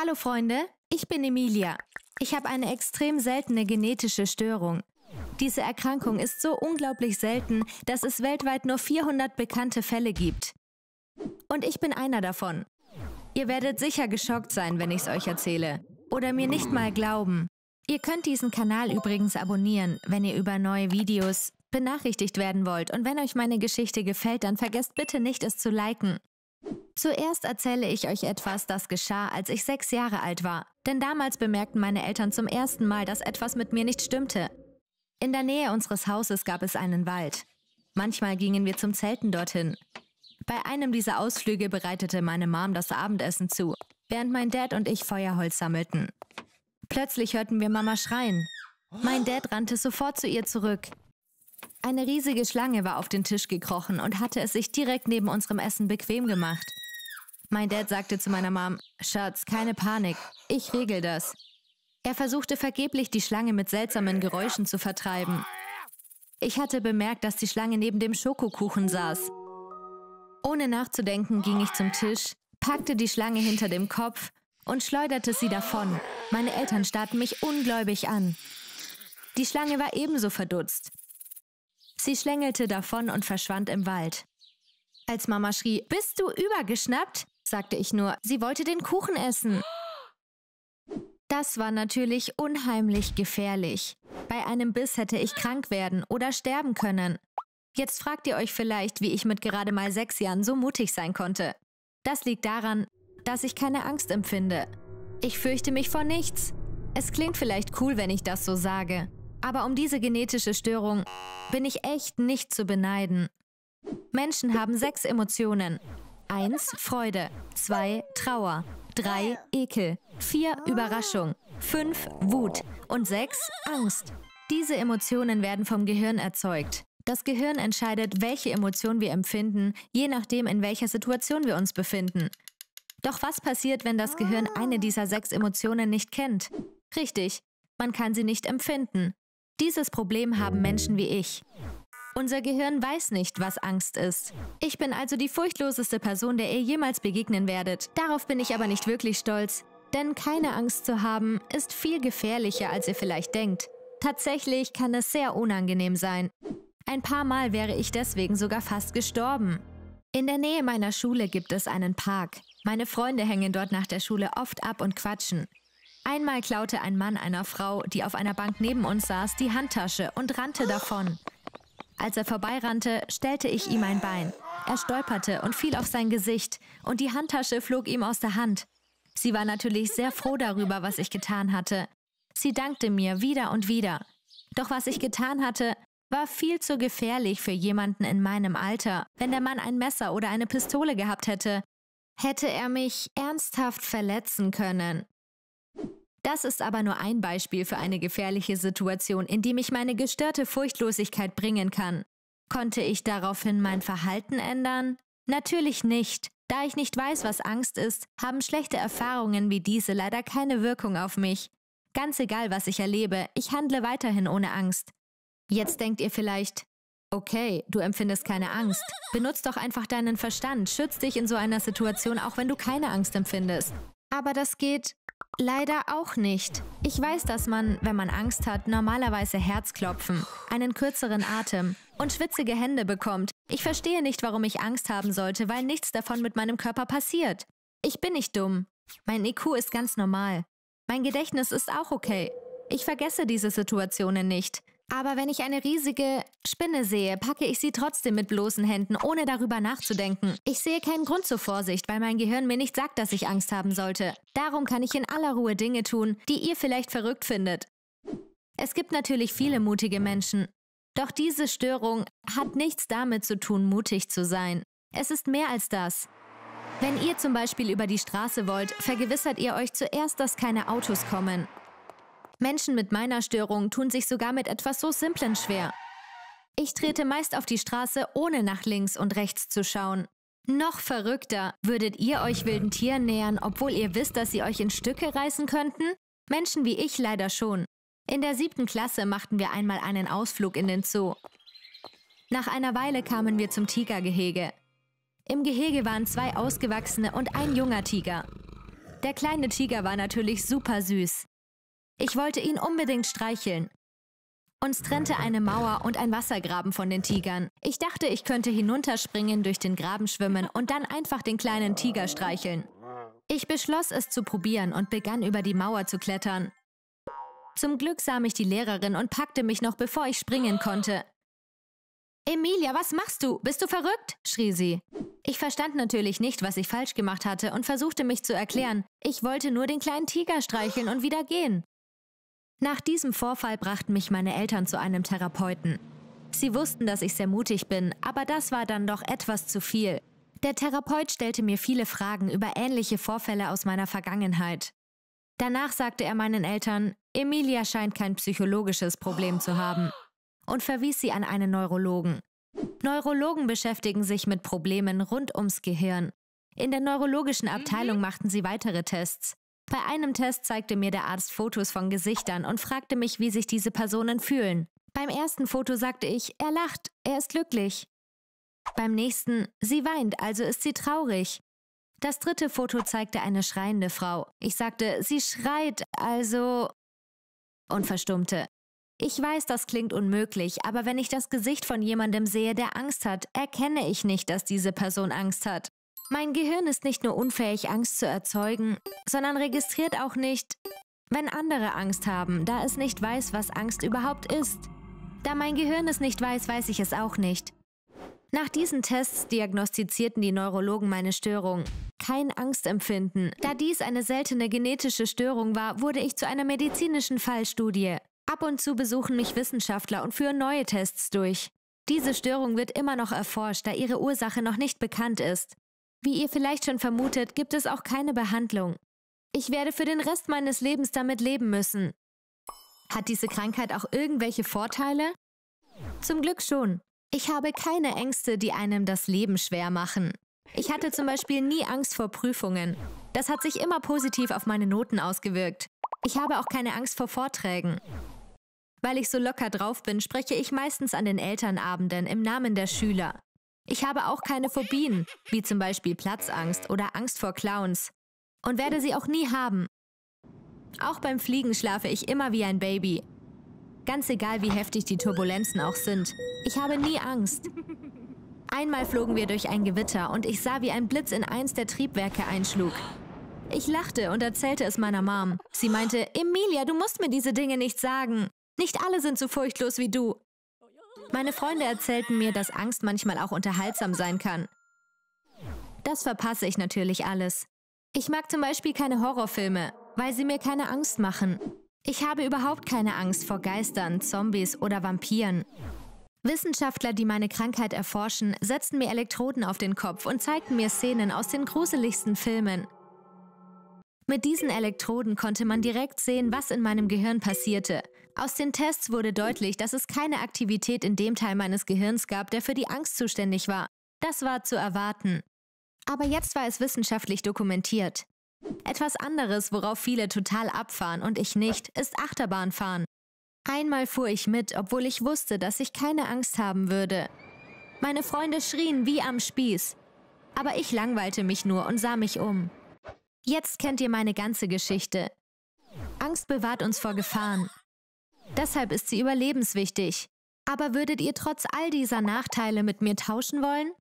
Hallo Freunde, ich bin Emilia. Ich habe eine extrem seltene genetische Störung. Diese Erkrankung ist so unglaublich selten, dass es weltweit nur 400 bekannte Fälle gibt. Und ich bin einer davon. Ihr werdet sicher geschockt sein, wenn ich es euch erzähle. Oder mir nicht mal glauben. Ihr könnt diesen Kanal übrigens abonnieren, wenn ihr über neue Videos benachrichtigt werden wollt. Und wenn euch meine Geschichte gefällt, dann vergesst bitte nicht, es zu liken. Zuerst erzähle ich euch etwas, das geschah, als ich sechs Jahre alt war. Denn damals bemerkten meine Eltern zum ersten Mal, dass etwas mit mir nicht stimmte. In der Nähe unseres Hauses gab es einen Wald. Manchmal gingen wir zum Zelten dorthin. Bei einem dieser Ausflüge bereitete meine Mom das Abendessen zu, während mein Dad und ich Feuerholz sammelten. Plötzlich hörten wir Mama schreien. Mein Dad rannte sofort zu ihr zurück. Eine riesige Schlange war auf den Tisch gekrochen und hatte es sich direkt neben unserem Essen bequem gemacht. Mein Dad sagte zu meiner Mom, Schatz, keine Panik, ich regel das. Er versuchte vergeblich, die Schlange mit seltsamen Geräuschen zu vertreiben. Ich hatte bemerkt, dass die Schlange neben dem Schokokuchen saß. Ohne nachzudenken ging ich zum Tisch, packte die Schlange hinter dem Kopf und schleuderte sie davon. Meine Eltern starrten mich ungläubig an. Die Schlange war ebenso verdutzt. Sie schlängelte davon und verschwand im Wald. Als Mama schrie, bist du übergeschnappt? sagte ich nur, sie wollte den Kuchen essen. Das war natürlich unheimlich gefährlich. Bei einem Biss hätte ich krank werden oder sterben können. Jetzt fragt ihr euch vielleicht, wie ich mit gerade mal sechs Jahren so mutig sein konnte. Das liegt daran, dass ich keine Angst empfinde. Ich fürchte mich vor nichts. Es klingt vielleicht cool, wenn ich das so sage. Aber um diese genetische Störung bin ich echt nicht zu beneiden. Menschen haben sechs Emotionen. Eins Freude, zwei Trauer, drei Ekel, vier Überraschung, fünf Wut und sechs Angst. Diese Emotionen werden vom Gehirn erzeugt. Das Gehirn entscheidet, welche Emotion wir empfinden, je nachdem, in welcher Situation wir uns befinden. Doch was passiert, wenn das Gehirn eine dieser sechs Emotionen nicht kennt? Richtig, man kann sie nicht empfinden. Dieses Problem haben Menschen wie ich. Unser Gehirn weiß nicht, was Angst ist. Ich bin also die furchtloseste Person, der ihr jemals begegnen werdet. Darauf bin ich aber nicht wirklich stolz. Denn keine Angst zu haben, ist viel gefährlicher, als ihr vielleicht denkt. Tatsächlich kann es sehr unangenehm sein. Ein paar Mal wäre ich deswegen sogar fast gestorben. In der Nähe meiner Schule gibt es einen Park. Meine Freunde hängen dort nach der Schule oft ab und quatschen. Einmal klaute ein Mann einer Frau, die auf einer Bank neben uns saß, die Handtasche und rannte davon. Als er vorbeirannte, stellte ich ihm ein Bein. Er stolperte und fiel auf sein Gesicht, und die Handtasche flog ihm aus der Hand. Sie war natürlich sehr froh darüber, was ich getan hatte. Sie dankte mir wieder und wieder. Doch was ich getan hatte, war viel zu gefährlich für jemanden in meinem Alter. Wenn der Mann ein Messer oder eine Pistole gehabt hätte, hätte er mich ernsthaft verletzen können. Das ist aber nur ein Beispiel für eine gefährliche Situation, in die mich meine gestörte Furchtlosigkeit bringen kann. Konnte ich daraufhin mein Verhalten ändern? Natürlich nicht. Da ich nicht weiß, was Angst ist, haben schlechte Erfahrungen wie diese leider keine Wirkung auf mich. Ganz egal, was ich erlebe, ich handle weiterhin ohne Angst. Jetzt denkt ihr vielleicht, okay, du empfindest keine Angst. Benutzt doch einfach deinen Verstand, schütz dich in so einer Situation, auch wenn du keine Angst empfindest. Aber das geht Leider auch nicht. Ich weiß, dass man, wenn man Angst hat, normalerweise Herzklopfen, einen kürzeren Atem und schwitzige Hände bekommt. Ich verstehe nicht, warum ich Angst haben sollte, weil nichts davon mit meinem Körper passiert. Ich bin nicht dumm. Mein IQ ist ganz normal. Mein Gedächtnis ist auch okay. Ich vergesse diese Situationen nicht. Aber wenn ich eine riesige Spinne sehe, packe ich sie trotzdem mit bloßen Händen, ohne darüber nachzudenken. Ich sehe keinen Grund zur Vorsicht, weil mein Gehirn mir nicht sagt, dass ich Angst haben sollte. Darum kann ich in aller Ruhe Dinge tun, die ihr vielleicht verrückt findet. Es gibt natürlich viele mutige Menschen. Doch diese Störung hat nichts damit zu tun, mutig zu sein. Es ist mehr als das. Wenn ihr zum Beispiel über die Straße wollt, vergewissert ihr euch zuerst, dass keine Autos kommen. Menschen mit meiner Störung tun sich sogar mit etwas so Simplen schwer. Ich trete meist auf die Straße, ohne nach links und rechts zu schauen. Noch verrückter, würdet ihr euch wilden Tieren nähern, obwohl ihr wisst, dass sie euch in Stücke reißen könnten? Menschen wie ich leider schon. In der siebten Klasse machten wir einmal einen Ausflug in den Zoo. Nach einer Weile kamen wir zum Tigergehege. Im Gehege waren zwei ausgewachsene und ein junger Tiger. Der kleine Tiger war natürlich super süß. Ich wollte ihn unbedingt streicheln. Uns trennte eine Mauer und ein Wassergraben von den Tigern. Ich dachte, ich könnte hinunterspringen, durch den Graben schwimmen und dann einfach den kleinen Tiger streicheln. Ich beschloss es zu probieren und begann über die Mauer zu klettern. Zum Glück sah mich die Lehrerin und packte mich noch bevor ich springen konnte. Emilia, was machst du? Bist du verrückt? schrie sie. Ich verstand natürlich nicht, was ich falsch gemacht hatte und versuchte mich zu erklären. Ich wollte nur den kleinen Tiger streicheln und wieder gehen. Nach diesem Vorfall brachten mich meine Eltern zu einem Therapeuten. Sie wussten, dass ich sehr mutig bin, aber das war dann doch etwas zu viel. Der Therapeut stellte mir viele Fragen über ähnliche Vorfälle aus meiner Vergangenheit. Danach sagte er meinen Eltern, Emilia scheint kein psychologisches Problem zu haben und verwies sie an einen Neurologen. Neurologen beschäftigen sich mit Problemen rund ums Gehirn. In der neurologischen Abteilung machten sie weitere Tests. Bei einem Test zeigte mir der Arzt Fotos von Gesichtern und fragte mich, wie sich diese Personen fühlen. Beim ersten Foto sagte ich, er lacht, er ist glücklich. Beim nächsten, sie weint, also ist sie traurig. Das dritte Foto zeigte eine schreiende Frau. Ich sagte, sie schreit, also... und verstummte. Ich weiß, das klingt unmöglich, aber wenn ich das Gesicht von jemandem sehe, der Angst hat, erkenne ich nicht, dass diese Person Angst hat. Mein Gehirn ist nicht nur unfähig, Angst zu erzeugen, sondern registriert auch nicht, wenn andere Angst haben, da es nicht weiß, was Angst überhaupt ist. Da mein Gehirn es nicht weiß, weiß ich es auch nicht. Nach diesen Tests diagnostizierten die Neurologen meine Störung. Kein Angstempfinden. Da dies eine seltene genetische Störung war, wurde ich zu einer medizinischen Fallstudie. Ab und zu besuchen mich Wissenschaftler und führen neue Tests durch. Diese Störung wird immer noch erforscht, da ihre Ursache noch nicht bekannt ist. Wie ihr vielleicht schon vermutet, gibt es auch keine Behandlung. Ich werde für den Rest meines Lebens damit leben müssen. Hat diese Krankheit auch irgendwelche Vorteile? Zum Glück schon. Ich habe keine Ängste, die einem das Leben schwer machen. Ich hatte zum Beispiel nie Angst vor Prüfungen. Das hat sich immer positiv auf meine Noten ausgewirkt. Ich habe auch keine Angst vor Vorträgen. Weil ich so locker drauf bin, spreche ich meistens an den Elternabenden im Namen der Schüler. Ich habe auch keine Phobien, wie zum Beispiel Platzangst oder Angst vor Clowns. Und werde sie auch nie haben. Auch beim Fliegen schlafe ich immer wie ein Baby. Ganz egal, wie heftig die Turbulenzen auch sind. Ich habe nie Angst. Einmal flogen wir durch ein Gewitter und ich sah, wie ein Blitz in eins der Triebwerke einschlug. Ich lachte und erzählte es meiner Mom. Sie meinte, Emilia, du musst mir diese Dinge nicht sagen. Nicht alle sind so furchtlos wie du. Meine Freunde erzählten mir, dass Angst manchmal auch unterhaltsam sein kann. Das verpasse ich natürlich alles. Ich mag zum Beispiel keine Horrorfilme, weil sie mir keine Angst machen. Ich habe überhaupt keine Angst vor Geistern, Zombies oder Vampiren. Wissenschaftler, die meine Krankheit erforschen, setzten mir Elektroden auf den Kopf und zeigten mir Szenen aus den gruseligsten Filmen. Mit diesen Elektroden konnte man direkt sehen, was in meinem Gehirn passierte. Aus den Tests wurde deutlich, dass es keine Aktivität in dem Teil meines Gehirns gab, der für die Angst zuständig war. Das war zu erwarten. Aber jetzt war es wissenschaftlich dokumentiert. Etwas anderes, worauf viele total abfahren und ich nicht, ist Achterbahnfahren. Einmal fuhr ich mit, obwohl ich wusste, dass ich keine Angst haben würde. Meine Freunde schrien wie am Spieß. Aber ich langweilte mich nur und sah mich um. Jetzt kennt ihr meine ganze Geschichte. Angst bewahrt uns vor Gefahren. Deshalb ist sie überlebenswichtig. Aber würdet ihr trotz all dieser Nachteile mit mir tauschen wollen?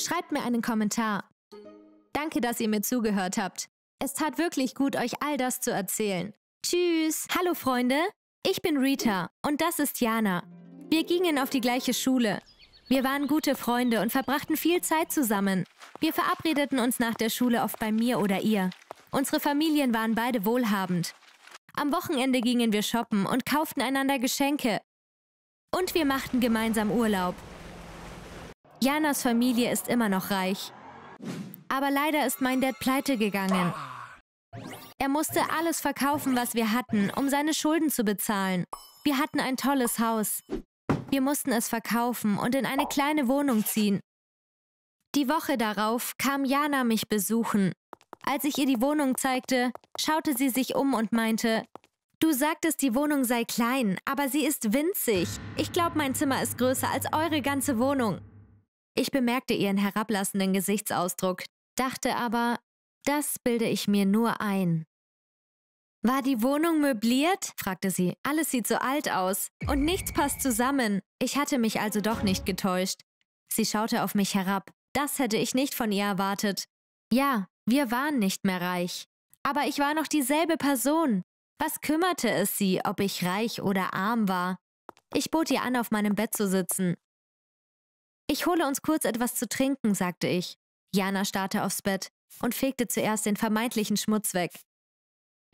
Schreibt mir einen Kommentar. Danke, dass ihr mir zugehört habt. Es tat wirklich gut, euch all das zu erzählen. Tschüss. Hallo Freunde, ich bin Rita und das ist Jana. Wir gingen auf die gleiche Schule. Wir waren gute Freunde und verbrachten viel Zeit zusammen. Wir verabredeten uns nach der Schule oft bei mir oder ihr. Unsere Familien waren beide wohlhabend. Am Wochenende gingen wir shoppen und kauften einander Geschenke. Und wir machten gemeinsam Urlaub. Janas Familie ist immer noch reich. Aber leider ist mein Dad pleite gegangen. Er musste alles verkaufen, was wir hatten, um seine Schulden zu bezahlen. Wir hatten ein tolles Haus. Wir mussten es verkaufen und in eine kleine Wohnung ziehen. Die Woche darauf kam Jana mich besuchen als ich ihr die Wohnung zeigte, schaute sie sich um und meinte, Du sagtest, die Wohnung sei klein, aber sie ist winzig. Ich glaube, mein Zimmer ist größer als eure ganze Wohnung. Ich bemerkte ihren herablassenden Gesichtsausdruck, dachte aber, Das bilde ich mir nur ein. War die Wohnung möbliert? fragte sie. Alles sieht so alt aus. Und nichts passt zusammen. Ich hatte mich also doch nicht getäuscht. Sie schaute auf mich herab. Das hätte ich nicht von ihr erwartet. Ja, wir waren nicht mehr reich. Aber ich war noch dieselbe Person. Was kümmerte es sie, ob ich reich oder arm war? Ich bot ihr an, auf meinem Bett zu sitzen. Ich hole uns kurz etwas zu trinken, sagte ich. Jana starrte aufs Bett und fegte zuerst den vermeintlichen Schmutz weg.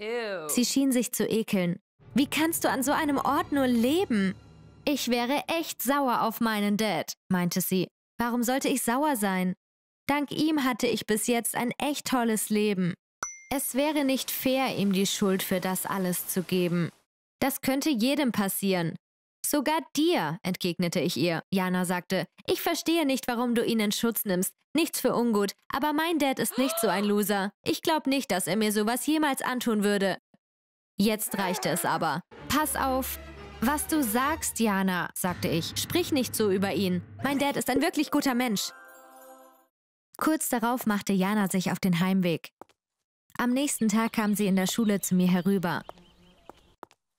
Ew. Sie schien sich zu ekeln. Wie kannst du an so einem Ort nur leben? Ich wäre echt sauer auf meinen Dad, meinte sie. Warum sollte ich sauer sein? Dank ihm hatte ich bis jetzt ein echt tolles Leben. Es wäre nicht fair, ihm die Schuld für das alles zu geben. Das könnte jedem passieren. Sogar dir, entgegnete ich ihr. Jana sagte, ich verstehe nicht, warum du ihn in Schutz nimmst. Nichts für ungut, aber mein Dad ist nicht so ein Loser. Ich glaube nicht, dass er mir sowas jemals antun würde. Jetzt reichte es aber. Pass auf. Was du sagst, Jana, sagte ich. Sprich nicht so über ihn. Mein Dad ist ein wirklich guter Mensch. Kurz darauf machte Jana sich auf den Heimweg. Am nächsten Tag kam sie in der Schule zu mir herüber.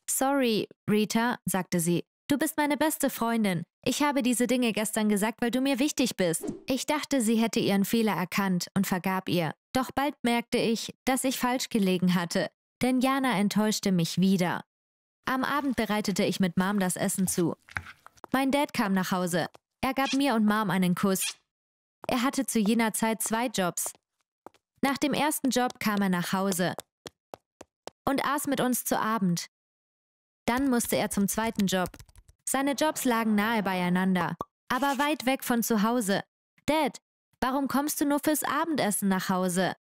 Sorry, Rita, sagte sie. Du bist meine beste Freundin. Ich habe diese Dinge gestern gesagt, weil du mir wichtig bist. Ich dachte, sie hätte ihren Fehler erkannt und vergab ihr. Doch bald merkte ich, dass ich falsch gelegen hatte, denn Jana enttäuschte mich wieder. Am Abend bereitete ich mit Mom das Essen zu. Mein Dad kam nach Hause. Er gab mir und Mom einen Kuss. Er hatte zu jener Zeit zwei Jobs. Nach dem ersten Job kam er nach Hause und aß mit uns zu Abend. Dann musste er zum zweiten Job. Seine Jobs lagen nahe beieinander, aber weit weg von zu Hause. Dad, warum kommst du nur fürs Abendessen nach Hause?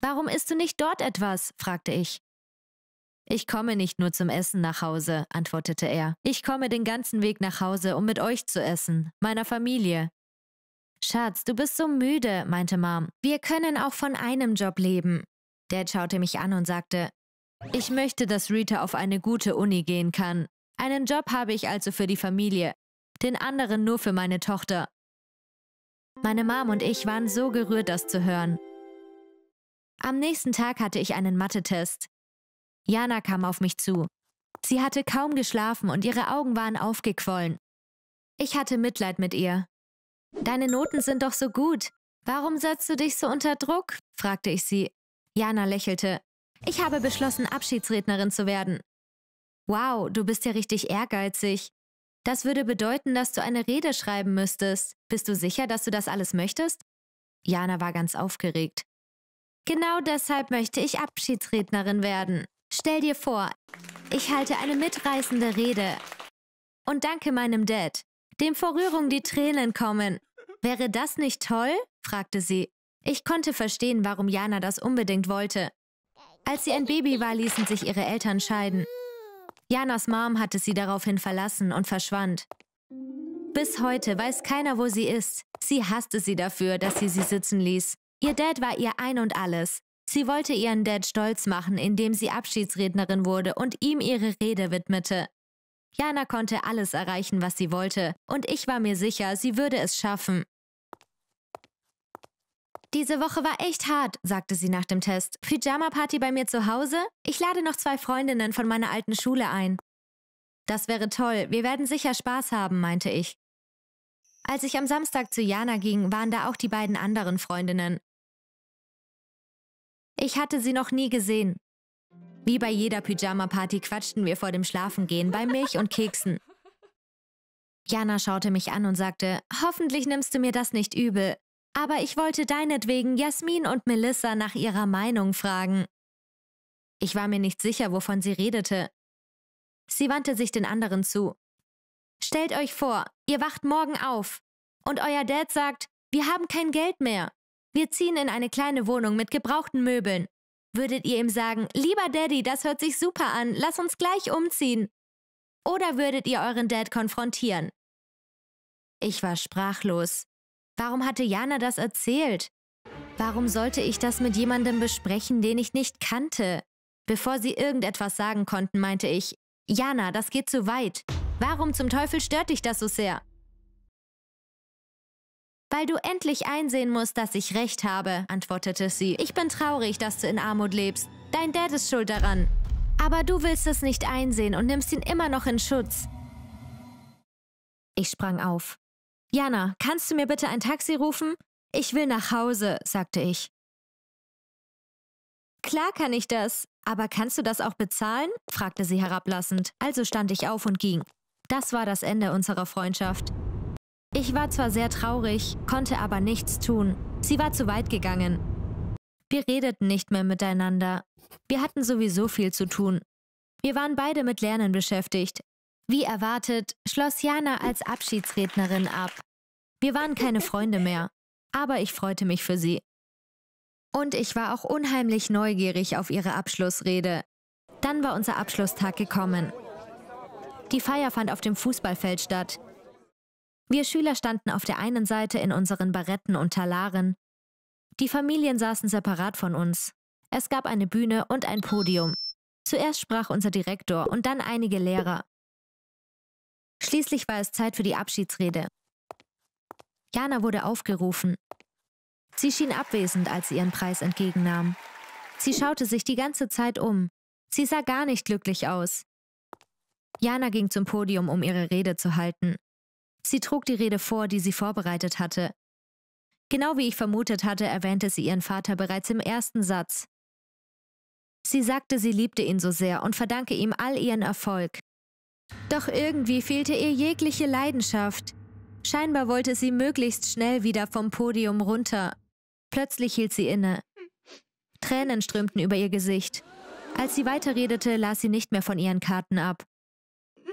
Warum isst du nicht dort etwas? fragte ich. Ich komme nicht nur zum Essen nach Hause, antwortete er. Ich komme den ganzen Weg nach Hause, um mit euch zu essen, meiner Familie. Schatz, du bist so müde, meinte Mom. Wir können auch von einem Job leben. Dad schaute mich an und sagte, ich möchte, dass Rita auf eine gute Uni gehen kann. Einen Job habe ich also für die Familie, den anderen nur für meine Tochter. Meine Mom und ich waren so gerührt, das zu hören. Am nächsten Tag hatte ich einen Mathe-Test. Jana kam auf mich zu. Sie hatte kaum geschlafen und ihre Augen waren aufgequollen. Ich hatte Mitleid mit ihr. Deine Noten sind doch so gut. Warum setzt du dich so unter Druck? fragte ich sie. Jana lächelte. Ich habe beschlossen, Abschiedsrednerin zu werden. Wow, du bist ja richtig ehrgeizig. Das würde bedeuten, dass du eine Rede schreiben müsstest. Bist du sicher, dass du das alles möchtest? Jana war ganz aufgeregt. Genau deshalb möchte ich Abschiedsrednerin werden. Stell dir vor, ich halte eine mitreißende Rede. Und danke meinem Dad, dem vor Rührung die Tränen kommen. Wäre das nicht toll? fragte sie. Ich konnte verstehen, warum Jana das unbedingt wollte. Als sie ein Baby war, ließen sich ihre Eltern scheiden. Janas Mom hatte sie daraufhin verlassen und verschwand. Bis heute weiß keiner, wo sie ist. Sie hasste sie dafür, dass sie sie sitzen ließ. Ihr Dad war ihr ein und alles. Sie wollte ihren Dad stolz machen, indem sie Abschiedsrednerin wurde und ihm ihre Rede widmete. Jana konnte alles erreichen, was sie wollte, und ich war mir sicher, sie würde es schaffen. Diese Woche war echt hart, sagte sie nach dem Test. Pyjama-Party bei mir zu Hause? Ich lade noch zwei Freundinnen von meiner alten Schule ein. Das wäre toll, wir werden sicher Spaß haben, meinte ich. Als ich am Samstag zu Jana ging, waren da auch die beiden anderen Freundinnen. Ich hatte sie noch nie gesehen. Wie bei jeder Pyjama-Party quatschten wir vor dem Schlafengehen bei Milch und Keksen. Jana schaute mich an und sagte, hoffentlich nimmst du mir das nicht übel. Aber ich wollte deinetwegen Jasmin und Melissa nach ihrer Meinung fragen. Ich war mir nicht sicher, wovon sie redete. Sie wandte sich den anderen zu. Stellt euch vor, ihr wacht morgen auf und euer Dad sagt, wir haben kein Geld mehr. Wir ziehen in eine kleine Wohnung mit gebrauchten Möbeln. Würdet ihr ihm sagen, lieber Daddy, das hört sich super an, lass uns gleich umziehen? Oder würdet ihr euren Dad konfrontieren? Ich war sprachlos. Warum hatte Jana das erzählt? Warum sollte ich das mit jemandem besprechen, den ich nicht kannte? Bevor sie irgendetwas sagen konnten, meinte ich, Jana, das geht zu weit. Warum zum Teufel stört dich das so sehr? Weil du endlich einsehen musst, dass ich recht habe, antwortete sie. Ich bin traurig, dass du in Armut lebst. Dein Dad ist schuld daran. Aber du willst es nicht einsehen und nimmst ihn immer noch in Schutz. Ich sprang auf. Jana, kannst du mir bitte ein Taxi rufen? Ich will nach Hause, sagte ich. Klar kann ich das, aber kannst du das auch bezahlen? fragte sie herablassend. Also stand ich auf und ging. Das war das Ende unserer Freundschaft. Ich war zwar sehr traurig, konnte aber nichts tun. Sie war zu weit gegangen. Wir redeten nicht mehr miteinander. Wir hatten sowieso viel zu tun. Wir waren beide mit Lernen beschäftigt. Wie erwartet, schloss Jana als Abschiedsrednerin ab. Wir waren keine Freunde mehr, aber ich freute mich für sie. Und ich war auch unheimlich neugierig auf ihre Abschlussrede. Dann war unser Abschlusstag gekommen. Die Feier fand auf dem Fußballfeld statt. Wir Schüler standen auf der einen Seite in unseren Baretten und Talaren. Die Familien saßen separat von uns. Es gab eine Bühne und ein Podium. Zuerst sprach unser Direktor und dann einige Lehrer. Schließlich war es Zeit für die Abschiedsrede. Jana wurde aufgerufen. Sie schien abwesend, als sie ihren Preis entgegennahm. Sie schaute sich die ganze Zeit um. Sie sah gar nicht glücklich aus. Jana ging zum Podium, um ihre Rede zu halten. Sie trug die Rede vor, die sie vorbereitet hatte. Genau wie ich vermutet hatte, erwähnte sie ihren Vater bereits im ersten Satz. Sie sagte, sie liebte ihn so sehr und verdanke ihm all ihren Erfolg. Doch irgendwie fehlte ihr jegliche Leidenschaft. Scheinbar wollte sie möglichst schnell wieder vom Podium runter, Plötzlich hielt sie inne. Tränen strömten über ihr Gesicht. Als sie weiterredete, las sie nicht mehr von ihren Karten ab.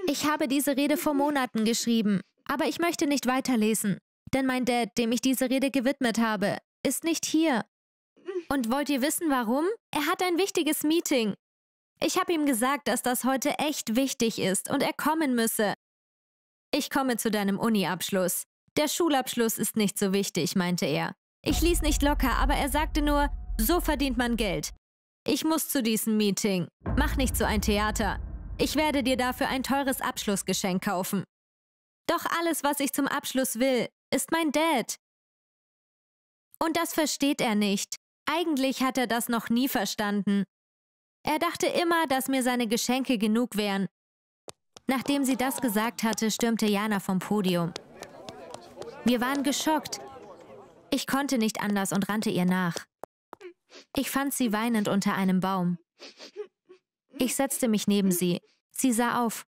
Ich habe diese Rede vor Monaten geschrieben, aber ich möchte nicht weiterlesen, denn mein Dad, dem ich diese Rede gewidmet habe, ist nicht hier. Und wollt ihr wissen, warum? Er hat ein wichtiges Meeting. Ich habe ihm gesagt, dass das heute echt wichtig ist und er kommen müsse. Ich komme zu deinem Uni-Abschluss. Der Schulabschluss ist nicht so wichtig, meinte er. Ich ließ nicht locker, aber er sagte nur, so verdient man Geld. Ich muss zu diesem Meeting. Mach nicht so ein Theater. Ich werde dir dafür ein teures Abschlussgeschenk kaufen. Doch alles, was ich zum Abschluss will, ist mein Dad. Und das versteht er nicht. Eigentlich hat er das noch nie verstanden. Er dachte immer, dass mir seine Geschenke genug wären. Nachdem sie das gesagt hatte, stürmte Jana vom Podium. Wir waren geschockt. Ich konnte nicht anders und rannte ihr nach. Ich fand sie weinend unter einem Baum. Ich setzte mich neben sie. Sie sah auf.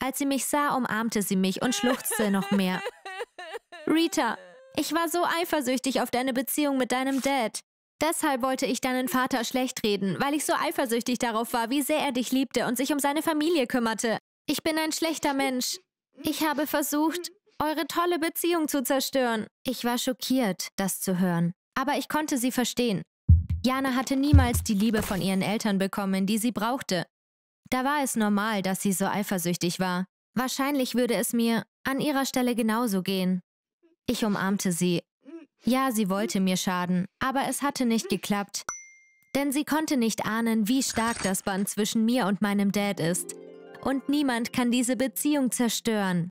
Als sie mich sah, umarmte sie mich und schluchzte noch mehr. Rita, ich war so eifersüchtig auf deine Beziehung mit deinem Dad. Deshalb wollte ich deinen Vater schlecht reden, weil ich so eifersüchtig darauf war, wie sehr er dich liebte und sich um seine Familie kümmerte. Ich bin ein schlechter Mensch. Ich habe versucht, eure tolle Beziehung zu zerstören. Ich war schockiert, das zu hören. Aber ich konnte sie verstehen. Jana hatte niemals die Liebe von ihren Eltern bekommen, die sie brauchte. Da war es normal, dass sie so eifersüchtig war. Wahrscheinlich würde es mir an ihrer Stelle genauso gehen. Ich umarmte sie. Ja, sie wollte mir schaden, aber es hatte nicht geklappt. Denn sie konnte nicht ahnen, wie stark das Band zwischen mir und meinem Dad ist. Und niemand kann diese Beziehung zerstören.